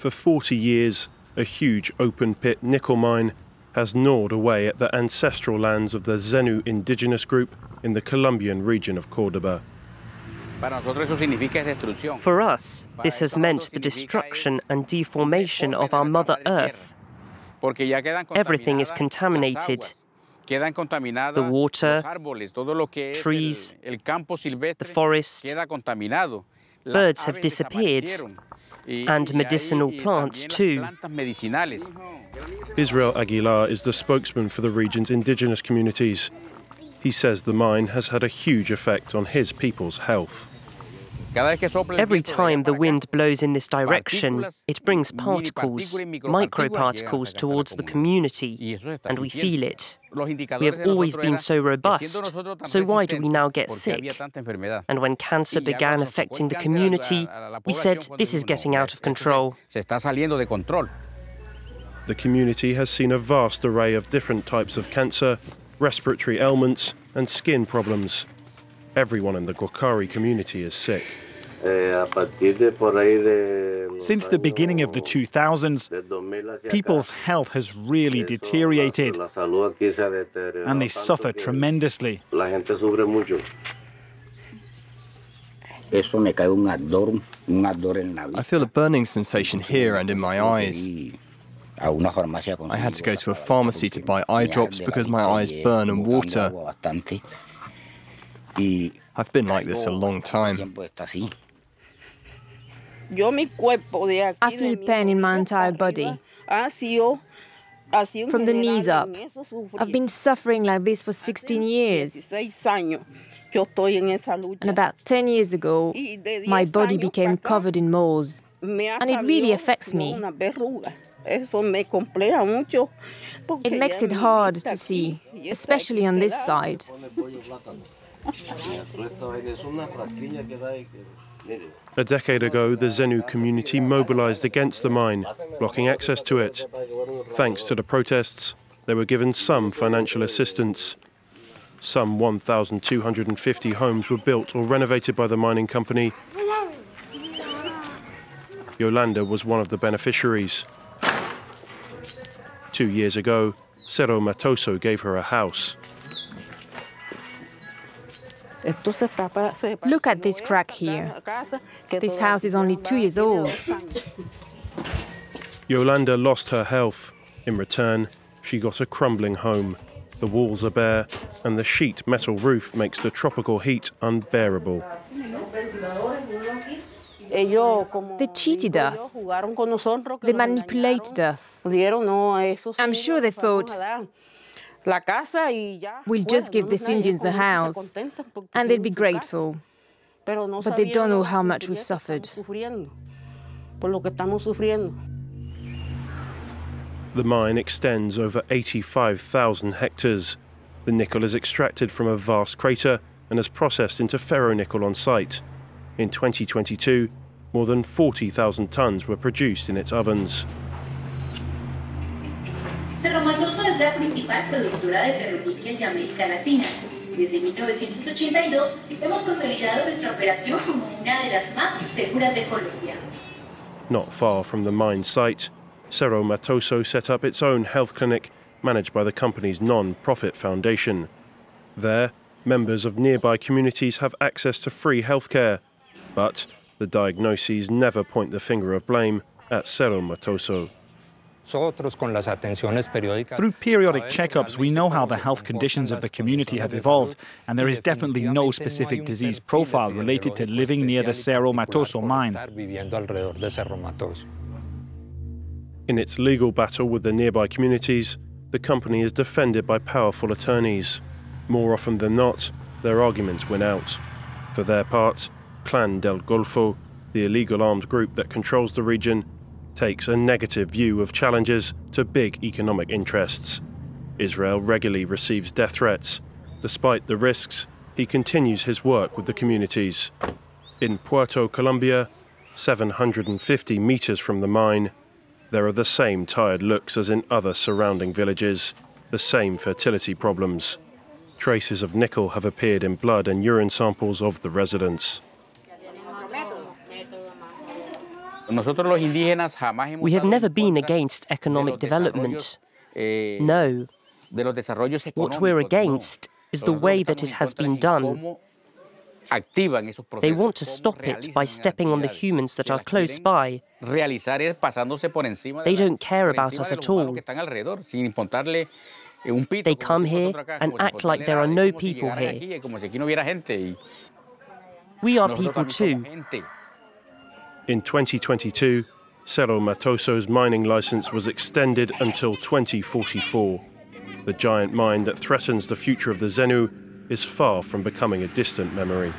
For 40 years, a huge open pit nickel mine has gnawed away at the ancestral lands of the Zenu indigenous group in the Colombian region of Cordoba. For us, this has meant the destruction and deformation of our Mother Earth. Everything is contaminated. The water, trees, the forest, birds have disappeared, and medicinal plants too. Israel Aguilar is the spokesman for the region's indigenous communities. He says the mine has had a huge effect on his people's health. Every time the wind blows in this direction, it brings particles, microparticles, towards the community, and we feel it. We have always been so robust, so why do we now get sick? And when cancer began affecting the community, we said this is getting out of control. The community has seen a vast array of different types of cancer, respiratory ailments, and skin problems. Everyone in the Guaccari community is sick. Since the beginning of the 2000s, people's health has really deteriorated and they suffer tremendously. I feel a burning sensation here and in my eyes. I had to go to a pharmacy to buy eye drops because my eyes burn and water. I've been like this a long time. I feel pain in my entire body. From the knees up. I've been suffering like this for 16 years. And about 10 years ago, my body became covered in moles. And it really affects me. It makes it hard to see, especially on this side. A decade ago, the Zenu community mobilized against the mine, blocking access to it. Thanks to the protests, they were given some financial assistance. Some 1,250 homes were built or renovated by the mining company. Yolanda was one of the beneficiaries. Two years ago, Cerro Matoso gave her a house. Look at this crack here. This house is only two years old. Yolanda lost her health. In return, she got a crumbling home. The walls are bare, and the sheet metal roof makes the tropical heat unbearable. They cheated us. They manipulated us. I'm sure they thought, We'll just give these Indians a house and they'll be grateful. But they don't know how much we've suffered. The mine extends over 85,000 hectares. The nickel is extracted from a vast crater and is processed into ferronickel on site. In 2022, more than 40,000 tons were produced in its ovens. Cerro Matoso es la principal productora de ferroníquel de América Latina. Desde 1982 hemos consolidado nuestra operación como una de las más seguras de Colombia. Not far from the mine site, Cerro Matoso set up its own health clinic managed by the company's non-profit foundation. There, members of nearby communities have access to free healthcare, but the diagnoses never point the finger of blame at Cerro Matoso. Through periodic checkups, we know how the health conditions of the community have evolved, and there is definitely no specific disease profile related to living near the Cerro Matoso mine. In its legal battle with the nearby communities, the company is defended by powerful attorneys. More often than not, their arguments win out. For their part, Clan del Golfo, the illegal armed group that controls the region, takes a negative view of challenges to big economic interests. Israel regularly receives death threats. Despite the risks, he continues his work with the communities. In Puerto Colombia, 750 meters from the mine, there are the same tired looks as in other surrounding villages, the same fertility problems. Traces of nickel have appeared in blood and urine samples of the residents. We have never been against economic development. No. What we're against is the way that it has been done. They want to stop it by stepping on the humans that are close by. They don't care about us at all. They come here and act like there are no people here. We are people too. In 2022, Cerro Matoso's mining license was extended until 2044. The giant mine that threatens the future of the Zenu is far from becoming a distant memory.